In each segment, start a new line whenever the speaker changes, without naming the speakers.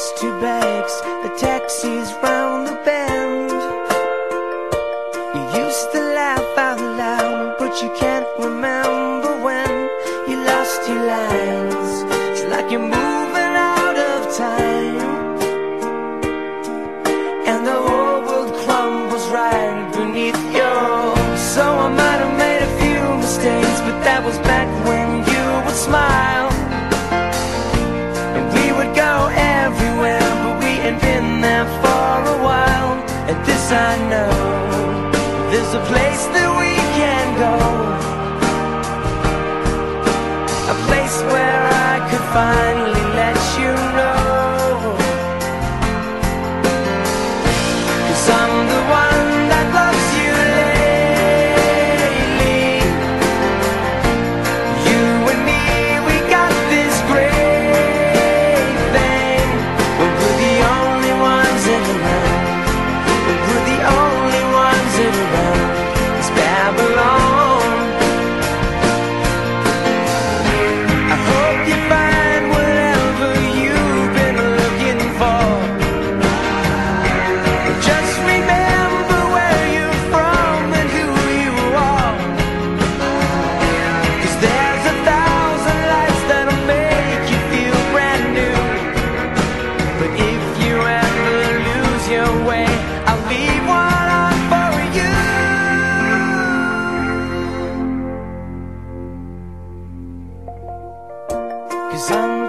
just two bags, the taxi's round the bend. You used to laugh out loud, but you can't remember when you lost your lines. It's like you're moving out of time, and the whole world crumbles right beneath your. So I might have made a few mistakes, but that was back when. finally Sun.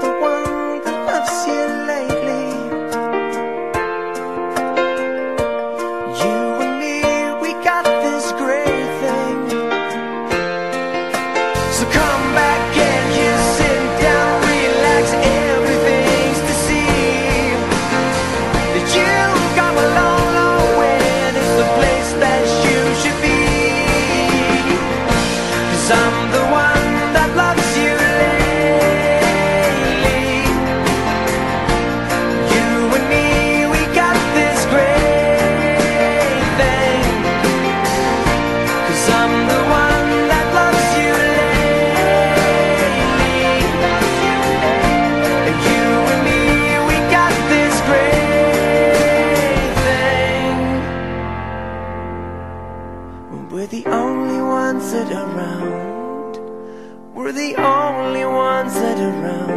We're the only ones that are around. We're the only ones that are around.